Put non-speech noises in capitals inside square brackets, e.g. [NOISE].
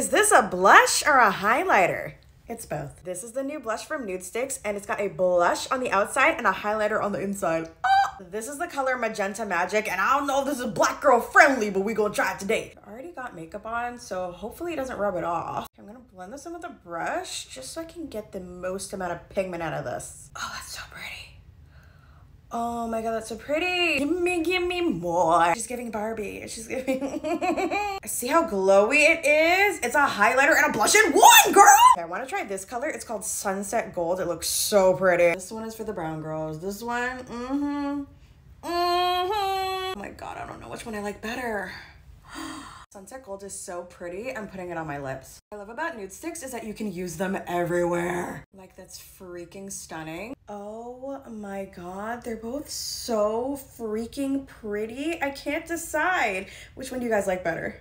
Is this a blush or a highlighter? It's both. This is the new blush from Nudestix, and it's got a blush on the outside and a highlighter on the inside. Ah! This is the color Magenta Magic, and I don't know if this is black girl friendly, but we gonna try it today. I already got makeup on, so hopefully it doesn't rub it off. I'm gonna blend this in with a brush, just so I can get the most amount of pigment out of this. Oh, that's so pretty. Oh my god, that's so pretty. Give me, give me more. She's giving Barbie. She's giving. [LAUGHS] See how glowy it is? It's a highlighter and a blush in one, girl. Okay, I want to try this color. It's called Sunset Gold. It looks so pretty. This one is for the brown girls. This one, mm-hmm. Mm-hmm. Oh my god, I don't know which one I like better. [GASPS] Sunset Gold is so pretty. I'm putting it on my lips. What I love about Nudestix is that you can use them everywhere. Like, that's freaking stunning. Oh my god, they're both so freaking pretty. I can't decide. Which one do you guys like better?